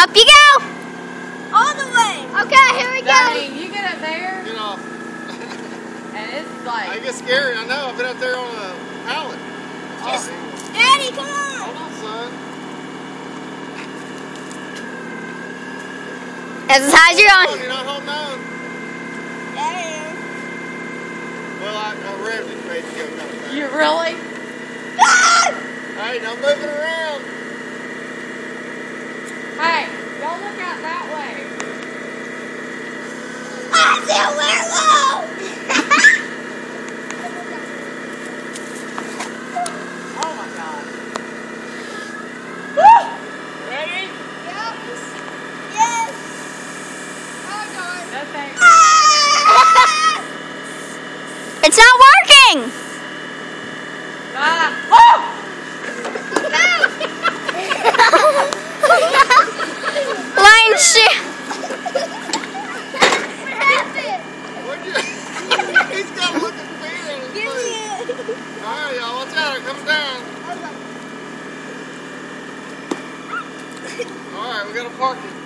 Up you go. All the way. Okay, here we Daddy, go. you get up there, Get off. and it's like... I get scary. I know. I've been up there on a pallet. Just- Oh, Daddy, come on! hold on. on, son. That's as high as you're Oh, going. you're not holding on. Daddy. Well, I, I revved it ready to go kind of you really? Ah! Hey, don't move it around. Hey, y'all look out that way. I see a werewolf. Oh my god. Ready? Yep. Yes. God. That thing. It's not working. Ah. Oh! Lion shit. What happened? What'd you... He's got a look of fear on Give me it. All right, y'all. Watch out. It comes down. All right, we got to park it.